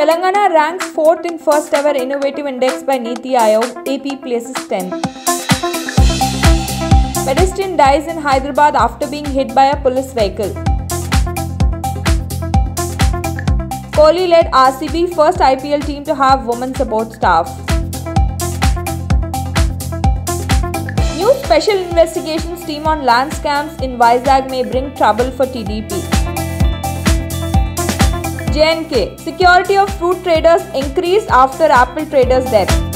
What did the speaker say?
Telangana ranks 4th in first ever innovative index by Niti Aayog. AP places 10th. Pedestrian dies in Hyderabad after being hit by a police vehicle. Kohli led RCB first IPL team to have women support staff. New special investigations team on land scams in Vizag may bring trouble for TDP. J&K Security of fruit traders increased after apple traders' death.